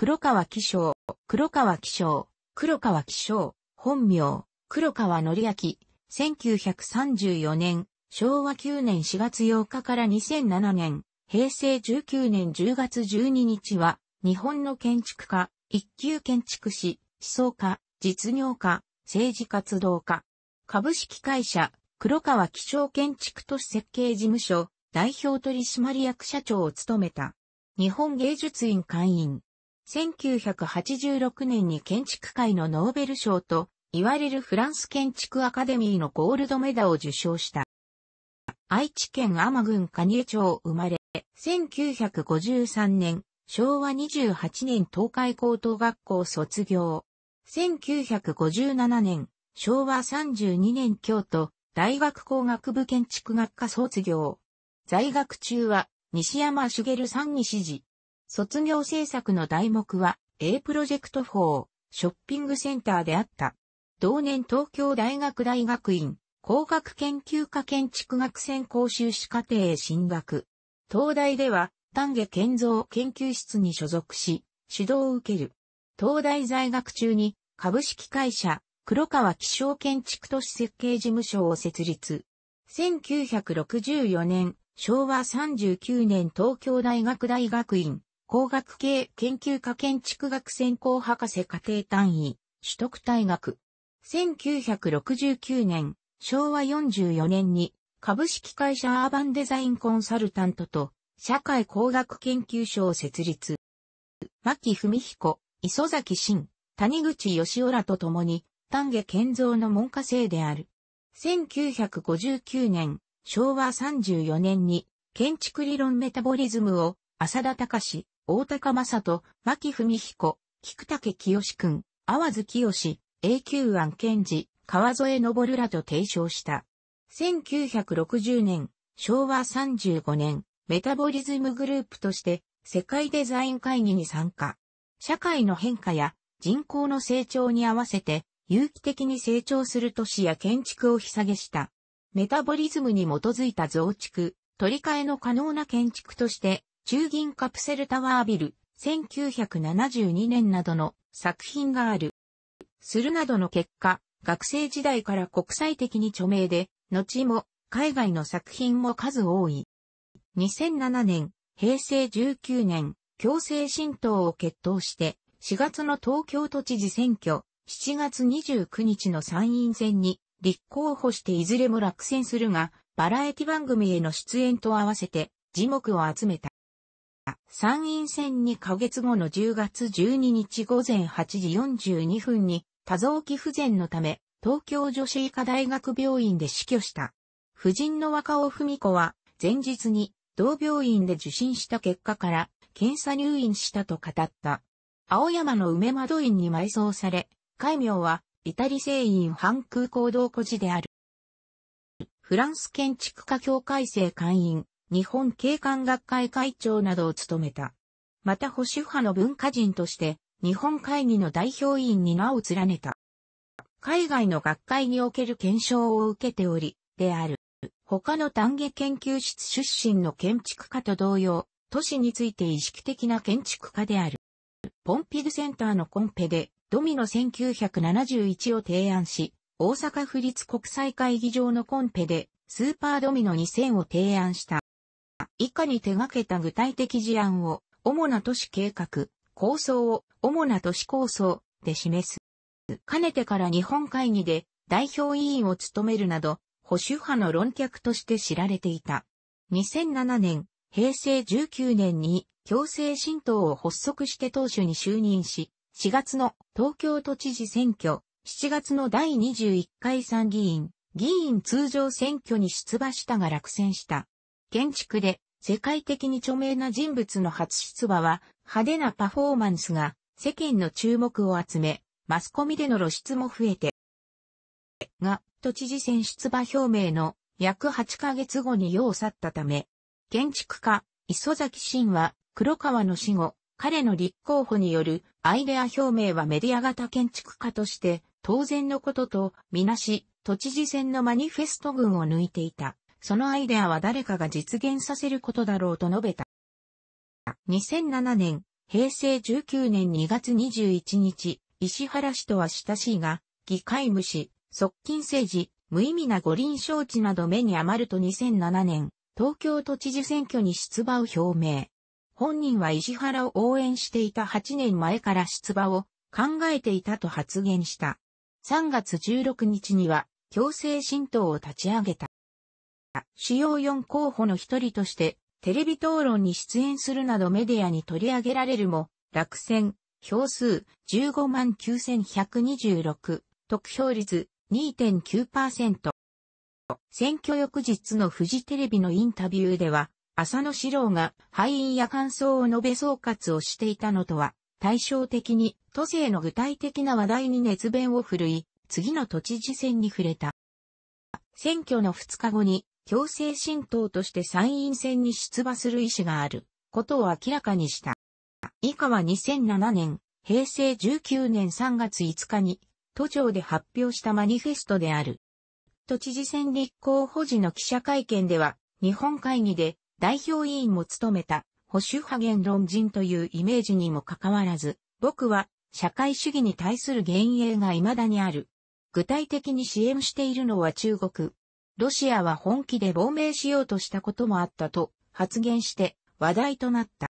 黒川紀章、黒川紀章、黒川紀章、本名、黒川則明、1934年、昭和9年4月8日から2007年、平成19年10月12日は、日本の建築家、一級建築士、思想家、実業家、政治活動家、株式会社、黒川気象建築都市設計事務所、代表取締役社長を務めた。日本芸術院会員。1986年に建築界のノーベル賞と言われるフランス建築アカデミーのゴールドメダを受賞した。愛知県天郡蟹江町生まれ、1953年、昭和28年東海高等学校卒業。1957年、昭和32年京都、大学工学部建築学科卒業。在学中は、西山茂さんに指示。卒業制作の題目は、A プロジェクト4、ショッピングセンターであった。同年東京大学大学院、工学研究科建築学専攻修士課程へ進学。東大では、丹下健三研究室に所属し、指導を受ける。東大在学中に、株式会社、黒川気象建築都市設計事務所を設立。1964年、昭和39年東京大学大学院、工学系研究科建築学専攻博士課程単位、取得大学。1969年、昭和44年に株式会社アーバンデザインコンサルタントと社会工学研究所を設立。牧文彦、磯崎慎、谷口義雄らと共に丹下健三の門下生である。1959年、昭和34年に、建築理論メタボリズムを、浅田隆、大高正人、牧文彦、菊竹清君、淡津清、永久庵健治、川添昇らと提唱した。1960年、昭和35年、メタボリズムグループとして、世界デザイン会議に参加。社会の変化や人口の成長に合わせて、有機的に成長する都市や建築を引下げした。メタボリズムに基づいた増築、取り替えの可能な建築として、中銀カプセルタワービル、1972年などの作品がある。するなどの結果、学生時代から国際的に著名で、後も海外の作品も数多い。2007年、平成19年、強制新党を決闘して、4月の東京都知事選挙、7月29日の参院選に立候補していずれも落選するが、バラエティ番組への出演と合わせて、字目を集めた。参院選2ヶ月後の10月12日午前8時42分に、多臓器不全のため、東京女子医科大学病院で死去した。夫人の若尾文子は、前日に、同病院で受診した結果から、検査入院したと語った。青山の梅窓院に埋葬され、戒名は、イタリ製員反空行動孤児である。フランス建築家協会生会員、日本景観学会会長などを務めた。また保守派の文化人として、日本会議の代表委員に名を連ねた。海外の学会における検証を受けており、である。他の丹下研究室出身の建築家と同様、都市について意識的な建築家である。ポンピドセンターのコンペで、ドミノ1971を提案し、大阪府立国際会議場のコンペでスーパードミノ2000を提案した。以下に手掛けた具体的事案を、主な都市計画、構想を主な都市構想で示す。かねてから日本会議で代表委員を務めるなど、保守派の論客として知られていた。2007年、平成19年に強制新党を発足して党首に就任し、4月の東京都知事選挙、7月の第21回参議院、議員通常選挙に出馬したが落選した。建築で世界的に著名な人物の初出馬は派手なパフォーマンスが世間の注目を集め、マスコミでの露出も増えて、が、都知事選出馬表明の約8ヶ月後に世を去ったため、建築家、磯崎慎は黒川の死後、彼の立候補によるアイデア表明はメディア型建築家として当然のこととみなし、都知事選のマニフェスト群を抜いていた。そのアイデアは誰かが実現させることだろうと述べた。2007年、平成19年2月21日、石原氏とは親しいが、議会無視、側近政治、無意味な五輪招致など目に余ると2007年、東京都知事選挙に出馬を表明。本人は石原を応援していた8年前から出馬を考えていたと発言した。3月16日には強制新党を立ち上げた。主要4候補の一人としてテレビ討論に出演するなどメディアに取り上げられるも、落選、票数15万9126、得票率2.9%。選挙翌日のフジテレビのインタビューでは、浅野史郎が敗因や感想を述べ総括をしていたのとは、対照的に都政の具体的な話題に熱弁を振るい、次の都知事選に触れた。選挙の2日後に強制新党として参院選に出馬する意思があることを明らかにした。以下は2007年、平成19年3月5日に都庁で発表したマニフェストである。都知事選立候補時の記者会見では、日本会議で代表委員も務めた保守派言論人というイメージにもかかわらず、僕は社会主義に対する幻影が未だにある。具体的に支援しているのは中国。ロシアは本気で亡命しようとしたこともあったと発言して話題となった。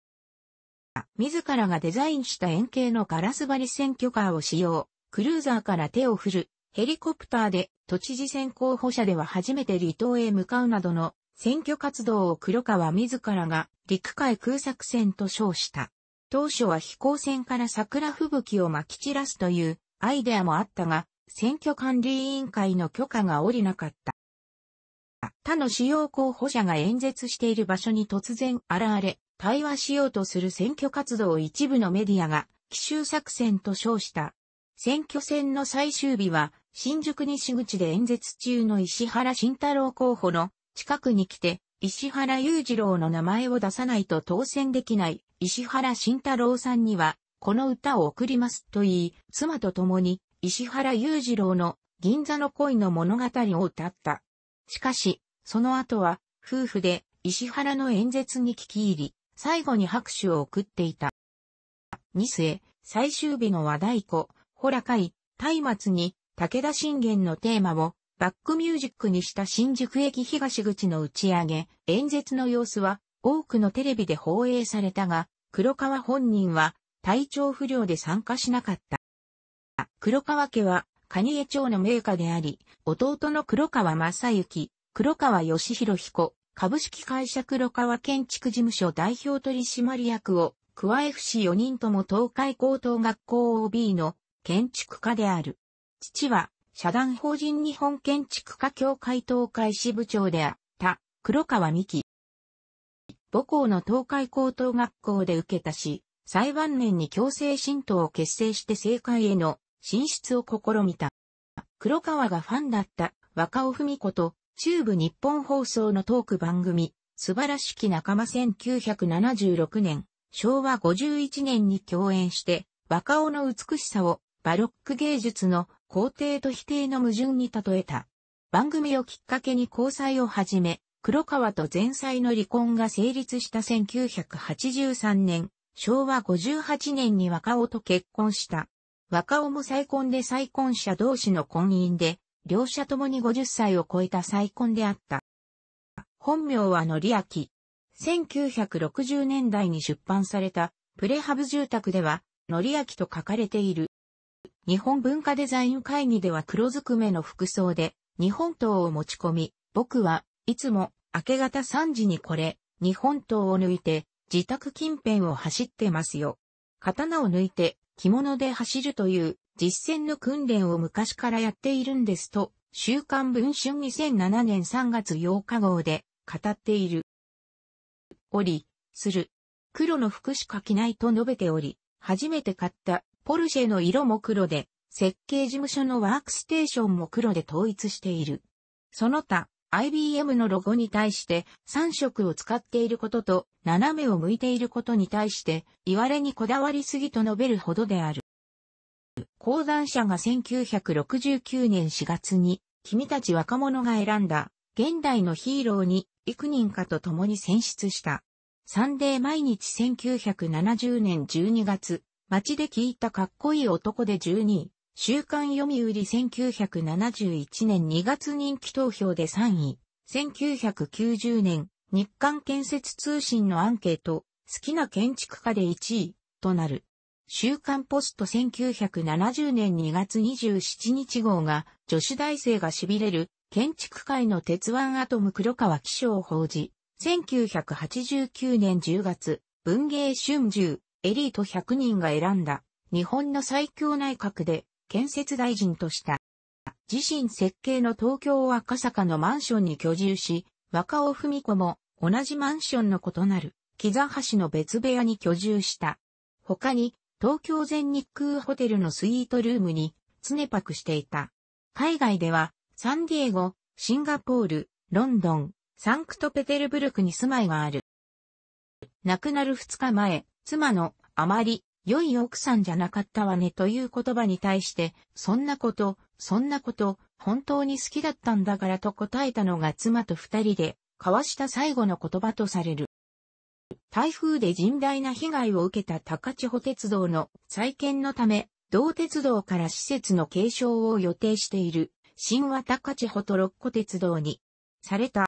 自らがデザインした円形のガラス張り選挙カーを使用、クルーザーから手を振る、ヘリコプターで都知事選候補者では初めて離島へ向かうなどの選挙活動を黒川自らが陸海空作戦と称した。当初は飛行船から桜吹雪を撒き散らすというアイデアもあったが、選挙管理委員会の許可が下りなかった。他の主要候補者が演説している場所に突然現れ、対話しようとする選挙活動を一部のメディアが奇襲作戦と称した。選挙戦の最終日は、新宿西口で演説中の石原慎太郎候補の近くに来て、石原裕次郎の名前を出さないと当選できない石原慎太郎さんには、この歌を送りますと言い、妻と共に石原裕次郎の銀座の恋の物語を歌った。しかし、その後は、夫婦で石原の演説に聞き入り、最後に拍手を送っていた。二世、最終日の和太鼓、ほらかい、松明に武田信玄のテーマをバックミュージックにした新宿駅東口の打ち上げ、演説の様子は多くのテレビで放映されたが、黒川本人は体調不良で参加しなかった。黒川家は蟹江町の名家であり、弟の黒川正幸、黒川義弘彦、株式会社黒川建築事務所代表取締役を、加え父4人とも東海高等学校 OB の建築家である。父は社団法人日本建築家協会東海支部長であった黒川美希。母校の東海高等学校で受けたし、最晩年に強制新党を結成して政界への進出を試みた。黒川がファンだった若尾文子と中部日本放送のトーク番組、素晴らしき仲間1976年、昭和51年に共演して、若尾の美しさをバロック芸術の肯定と否定の矛盾に例えた。番組をきっかけに交際を始め、黒川と前妻の離婚が成立した1983年、昭和58年に若尾と結婚した。若尾も再婚で再婚者同士の婚姻で、両者ともに50歳を超えた再婚であった。本名はのりあき。1960年代に出版されたプレハブ住宅では、のりあきと書かれている。日本文化デザイン会議では黒ずくめの服装で日本刀を持ち込み、僕はいつも明け方3時にこれ、日本刀を抜いて自宅近辺を走ってますよ。刀を抜いて着物で走るという実践の訓練を昔からやっているんですと、週刊文春2007年3月8日号で語っている。おり、する。黒の服しか着ないと述べており、初めて買ったポルシェの色も黒で、設計事務所のワークステーションも黒で統一している。その他、IBM のロゴに対して3色を使っていることと斜めを向いていることに対して言われにこだわりすぎと述べるほどである。講談社が1969年4月に君たち若者が選んだ現代のヒーローに幾人かと共に選出した。サンデー毎日1970年12月、街で聞いたかっこいい男で12位、週刊読売1971年2月人気投票で3位、1990年、日韓建設通信のアンケート、好きな建築家で1位、となる。週刊ポスト1970年2月27日号が女子大生が痺れる建築界の鉄腕アトム黒川気象を報じ、1989年10月、文芸春秋エリート100人が選んだ日本の最強内閣で建設大臣とした。自身設計の東京赤坂のマンションに居住し、若尾文子も同じマンションの異なる木座橋の別部屋に居住した。他に東京全日空ホテルのスイートルームに常泊していた。海外ではサンディエゴ、シンガポール、ロンドン、サンクトペテルブルクに住まいがある。亡くなる2日前、妻のあまり良い奥さんじゃなかったわねという言葉に対して、そんなこと、そんなこと、本当に好きだったんだからと答えたのが妻と二人で交わした最後の言葉とされる。台風で甚大な被害を受けた高千穂鉄道の再建のため、同鉄道から施設の継承を予定している、新和高千穂と六甲鉄道に、された。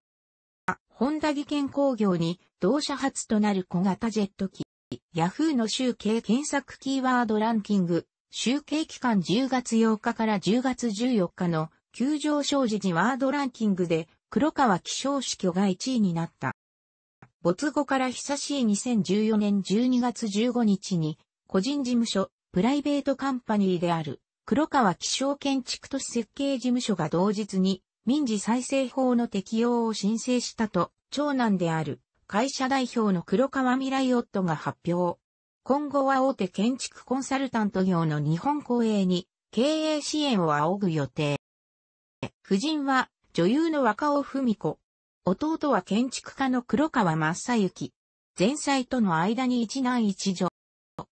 本田技研工業に同社初となる小型ジェット機、ヤフーの集計検索キーワードランキング、集計期間10月8日から10月14日の急上昇時にワードランキングで黒川気象主居が1位になった。没後から久しい2014年12月15日に、個人事務所、プライベートカンパニーである、黒川気象建築都市設計事務所が同日に、民事再生法の適用を申請したと、長男である、会社代表の黒川未来夫が発表。今後は大手建築コンサルタント業の日本公営に、経営支援を仰ぐ予定。夫人は、女優の若尾文子。弟は建築家の黒川正幸。前妻との間に一男一女。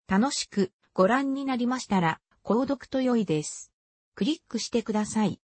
楽しくご覧になりましたら、購読と良いです。クリックしてください。